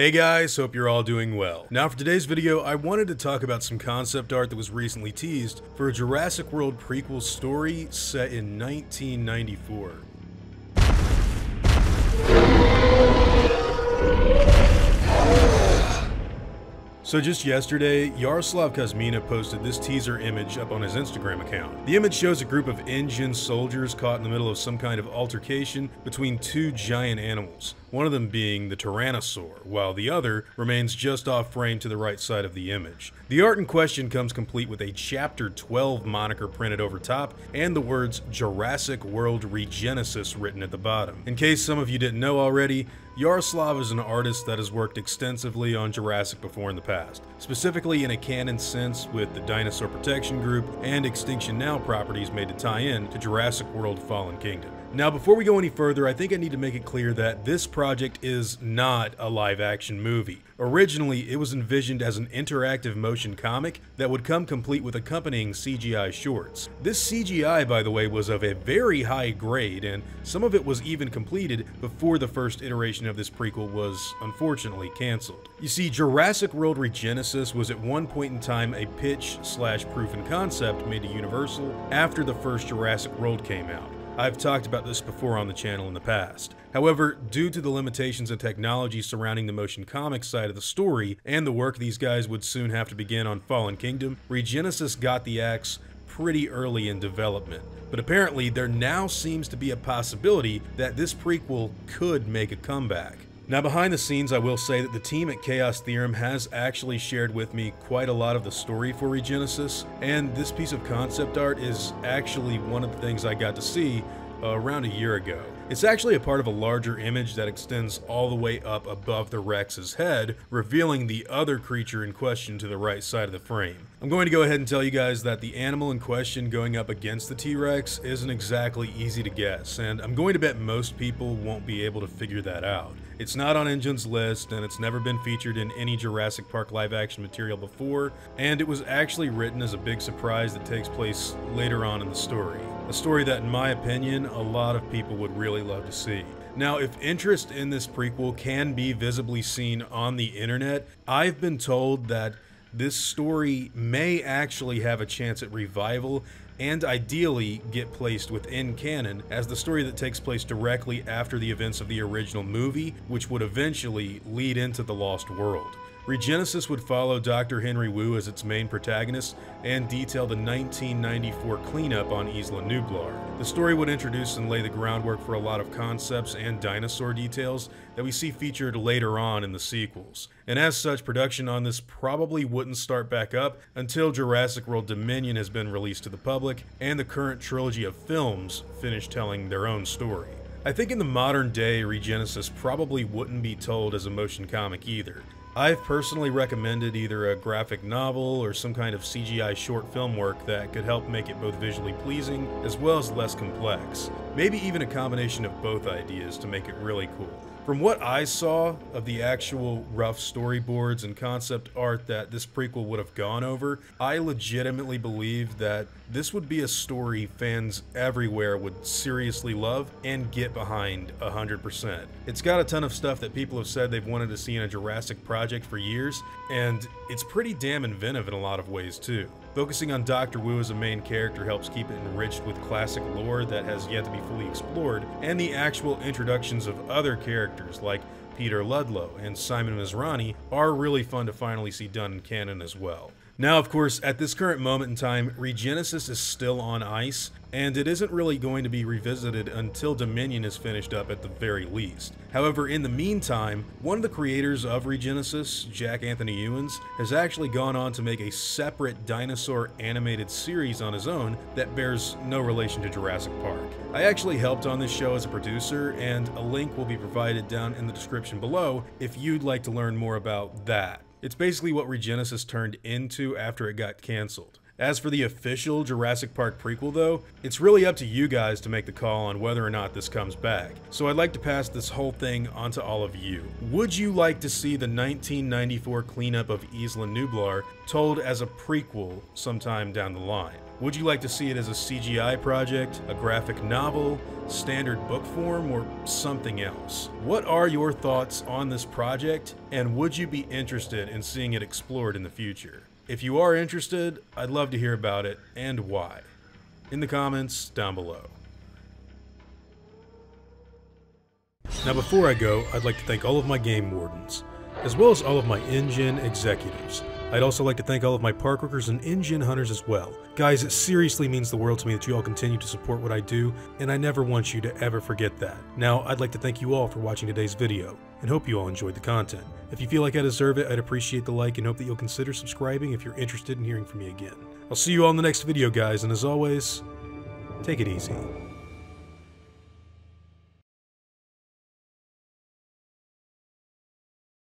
Hey guys, hope you're all doing well. Now for today's video, I wanted to talk about some concept art that was recently teased for a Jurassic World prequel story set in 1994. So just yesterday, Yaroslav Kuzmina posted this teaser image up on his Instagram account. The image shows a group of InGen soldiers caught in the middle of some kind of altercation between two giant animals, one of them being the Tyrannosaur, while the other remains just off frame to the right side of the image. The art in question comes complete with a Chapter 12 moniker printed over top and the words Jurassic World Regenesis written at the bottom. In case some of you didn't know already, Yaroslav is an artist that has worked extensively on Jurassic before in the past, specifically in a canon sense with the Dinosaur Protection Group and Extinction Now properties made to tie in to Jurassic World Fallen Kingdom. Now, before we go any further, I think I need to make it clear that this project is not a live action movie. Originally, it was envisioned as an interactive motion comic that would come complete with accompanying CGI shorts. This CGI, by the way, was of a very high grade, and some of it was even completed before the first iteration of this prequel was unfortunately cancelled. You see, Jurassic World Regenesis was at one point in time a pitch slash proof and concept made to Universal after the first Jurassic World came out. I've talked about this before on the channel in the past. However, due to the limitations of technology surrounding the motion comics side of the story, and the work these guys would soon have to begin on Fallen Kingdom, Regenesis got the axe pretty early in development. But apparently, there now seems to be a possibility that this prequel could make a comeback. Now behind the scenes, I will say that the team at Chaos Theorem has actually shared with me quite a lot of the story for Regenesis, and this piece of concept art is actually one of the things I got to see uh, around a year ago. It's actually a part of a larger image that extends all the way up above the Rex's head, revealing the other creature in question to the right side of the frame. I'm going to go ahead and tell you guys that the animal in question going up against the T-Rex isn't exactly easy to guess, and I'm going to bet most people won't be able to figure that out. It's not on InGen's list, and it's never been featured in any Jurassic Park live action material before, and it was actually written as a big surprise that takes place later on in the story. A story that, in my opinion, a lot of people would really love to see. Now, if interest in this prequel can be visibly seen on the internet, I've been told that this story may actually have a chance at revival and ideally get placed within canon as the story that takes place directly after the events of the original movie, which would eventually lead into The Lost World. Regenesis would follow Dr. Henry Wu as its main protagonist and detail the 1994 cleanup on Isla Nublar. The story would introduce and lay the groundwork for a lot of concepts and dinosaur details that we see featured later on in the sequels. And as such, production on this probably wouldn't start back up until Jurassic World Dominion has been released to the public and the current trilogy of films finish telling their own story. I think in the modern day, Regenesis probably wouldn't be told as a motion comic either. I've personally recommended either a graphic novel or some kind of CGI short film work that could help make it both visually pleasing as well as less complex. Maybe even a combination of both ideas to make it really cool. From what I saw of the actual rough storyboards and concept art that this prequel would have gone over, I legitimately believe that this would be a story fans everywhere would seriously love and get behind 100%. It's got a ton of stuff that people have said they've wanted to see in a Jurassic project for years, and it's pretty damn inventive in a lot of ways too. Focusing on Dr. Wu as a main character helps keep it enriched with classic lore that has yet to be fully explored, and the actual introductions of other characters like Peter Ludlow and Simon Masrani are really fun to finally see done in canon as well. Now, of course, at this current moment in time, Regenesis is still on ice, and it isn't really going to be revisited until Dominion is finished up at the very least. However, in the meantime, one of the creators of Regenesis, Jack Anthony Ewins, has actually gone on to make a separate dinosaur animated series on his own that bears no relation to Jurassic Park. I actually helped on this show as a producer, and a link will be provided down in the description below if you'd like to learn more about that. It's basically what Regenesis turned into after it got cancelled. As for the official Jurassic Park prequel though, it's really up to you guys to make the call on whether or not this comes back. So I'd like to pass this whole thing on to all of you. Would you like to see the 1994 cleanup of Isla Nublar told as a prequel sometime down the line? Would you like to see it as a CGI project, a graphic novel, standard book form, or something else? What are your thoughts on this project, and would you be interested in seeing it explored in the future? If you are interested, I'd love to hear about it and why. In the comments down below. Now before I go, I'd like to thank all of my game wardens, as well as all of my InGen executives. I'd also like to thank all of my park workers and InGen hunters as well. Guys, it seriously means the world to me that you all continue to support what I do, and I never want you to ever forget that. Now, I'd like to thank you all for watching today's video, and hope you all enjoyed the content. If you feel like I deserve it, I'd appreciate the like and hope that you'll consider subscribing if you're interested in hearing from me again. I'll see you all in the next video, guys, and as always, take it easy.